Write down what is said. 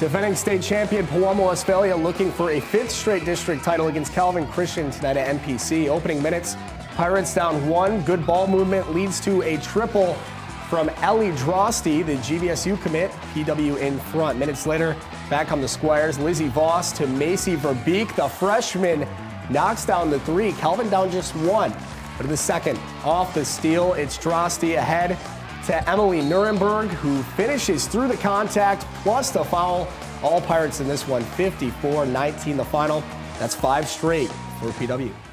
Defending state champion Pewamo Westphalia looking for a fifth straight district title against Calvin Christian tonight at MPC. Opening minutes, Pirates down one. Good ball movement leads to a triple from Ellie Drosty, the GVSU commit. PW in front. Minutes later, back on the Squires. Lizzie Voss to Macy Verbeek. The freshman knocks down the three. Calvin down just one. But in the second, off the steal, it's Drosty ahead to Emily Nuremberg, who finishes through the contact plus the foul. All Pirates in this one, 54 19 the final. That's five straight for PW.